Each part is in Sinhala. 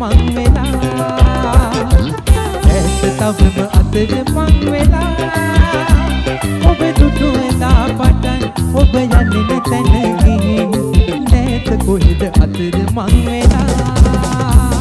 මං වෙලා ඇස තවම අතර මං වෙලා ඔබ දුටු එදා පටන් ඔබ යන්නේ නැතැන ගිහින්. නැත කොහෙද අතර මං වෙලා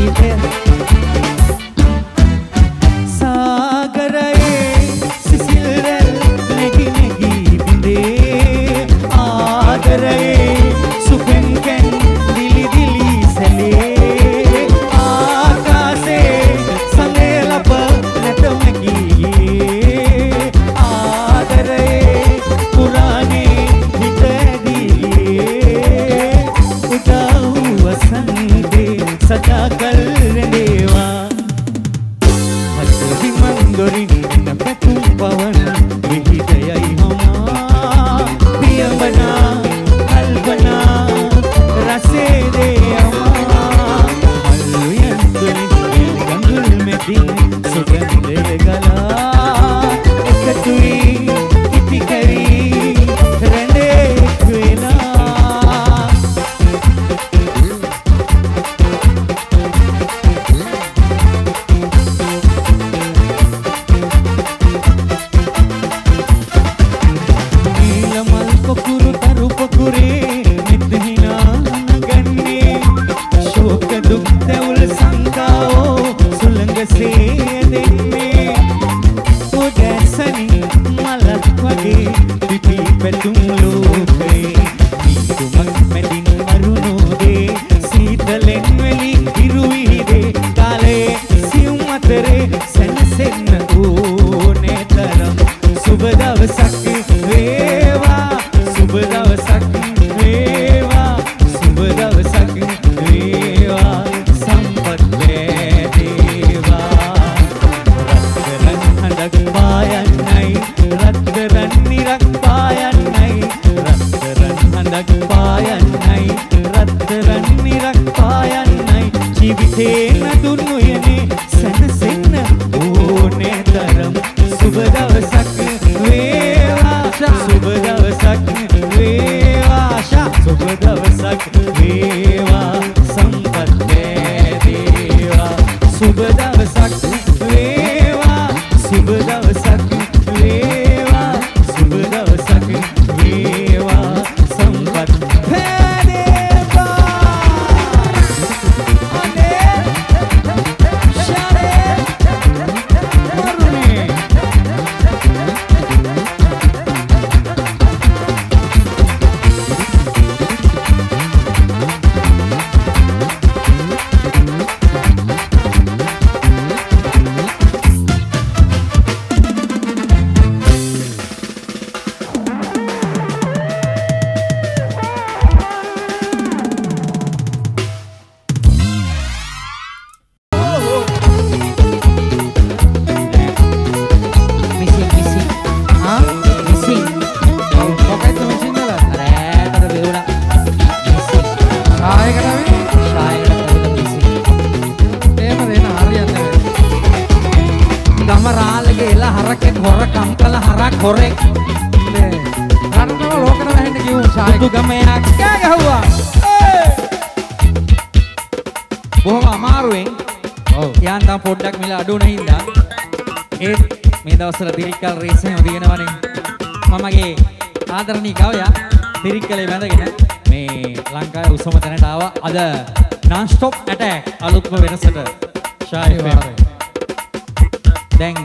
දවස්වල දිරිකල් රේස් එහෙම තියෙනවනේ. මමගේ ආදරණීය ගවයා තිරික්කලේ බැඳගෙන මේ ලංකාවේ උසම තැනට ආවා අද non stop attack අලුත්ම වෙනසට ෂායි. දැන්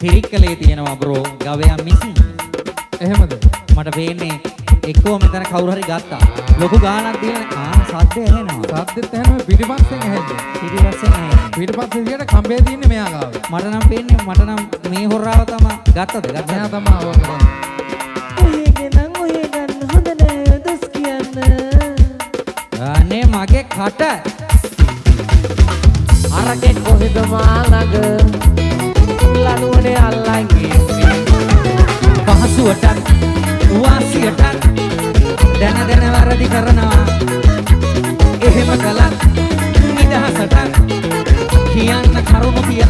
තිරික්කලේ තියෙනවා බ්‍රෝ ගවයා මිසින් එහෙමද? මට පේන්නේ එක්කෝ මෙතන කවුරු හරි ගත්තා ලොකු ගාණක් දීලා ආ සද්ද ඇහෙනවා සද්දෙත් ඇහෙනවා පිටිපස්සෙන් ඇහෙන්නේ. පිටිපස්සෙන් ඇහෙනවා පිටිපස්සේ විදියට කම්බේ තියෙන්නේ මෙයා ගාව. මට නම් පේන්නේ මට නම් මේ හොරාව තමයි ගත්තද ගත්තා තමයි ඕක කොහෙද මාළඟ ලනුවනේ අල්ලන්ගේ. පහසුවටත් වාසියටත් දැන දැන වැරදි කරනවා. එහෙම කළත් නිදහසට කියන්න කරුණු කියනවා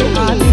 あ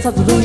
dança do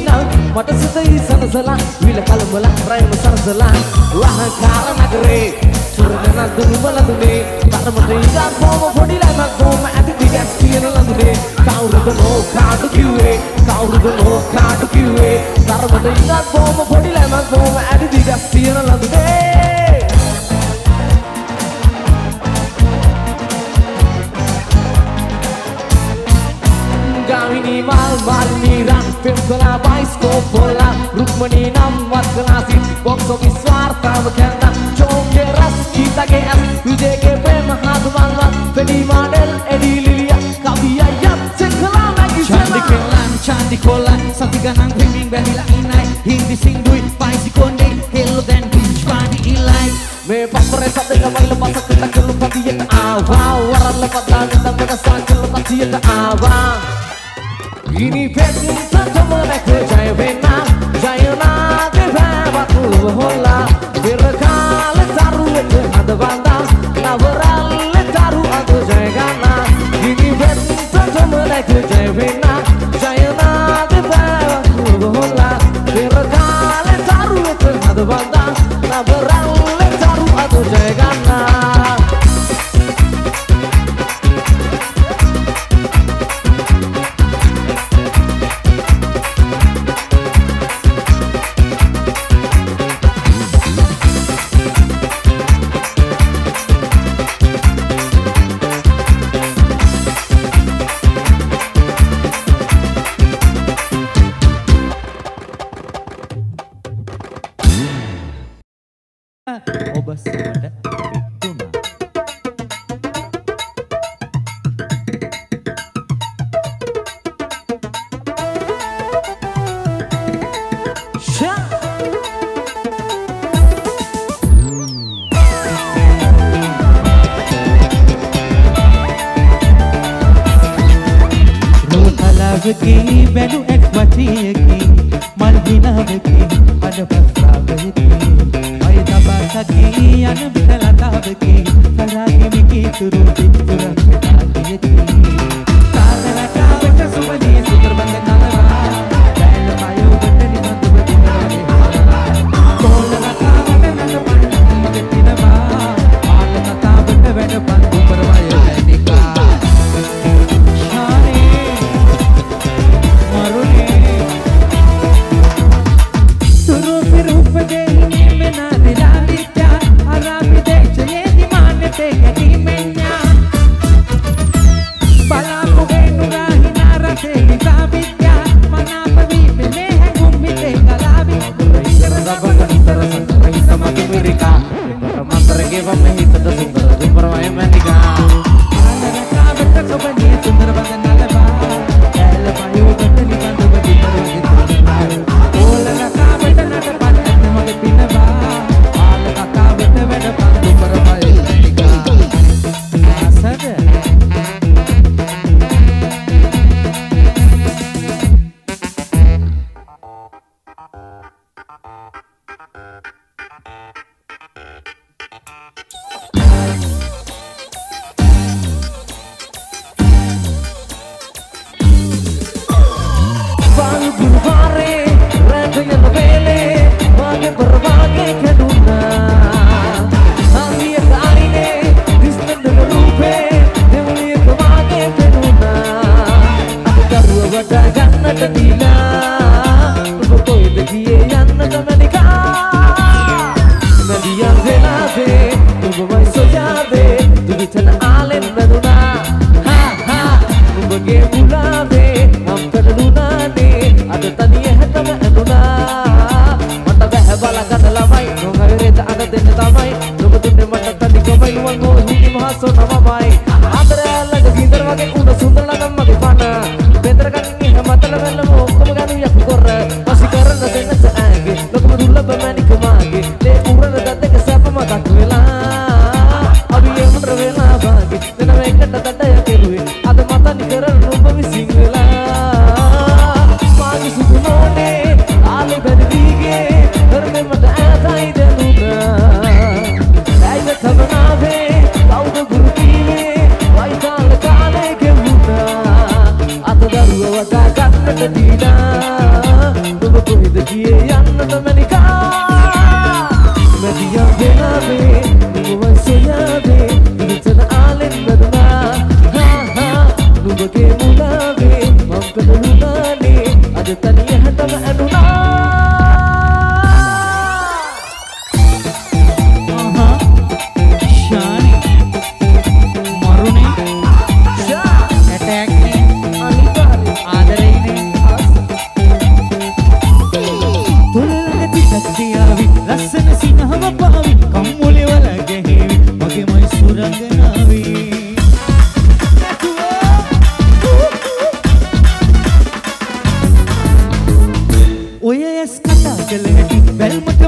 चलेगी बेल मत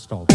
installed.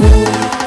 move.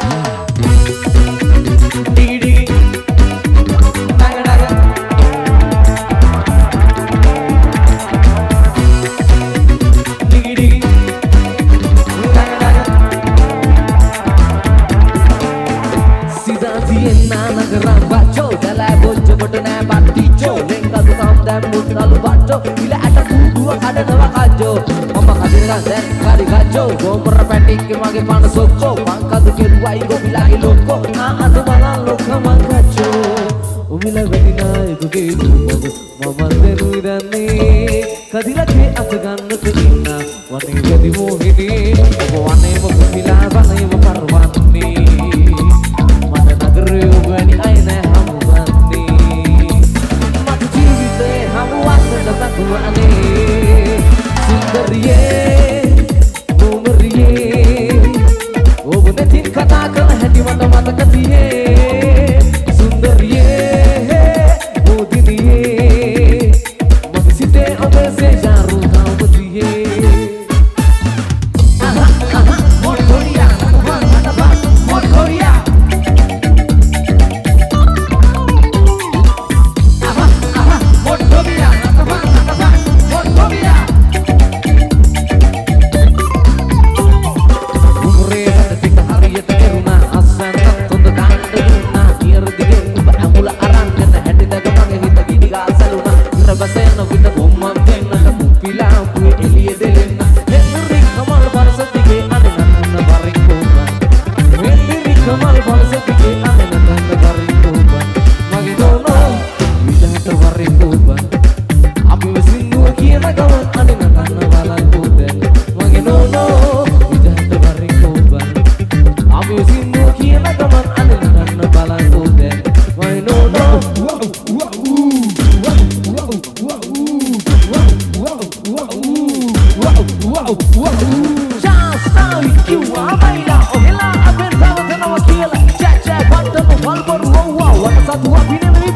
Satu api ini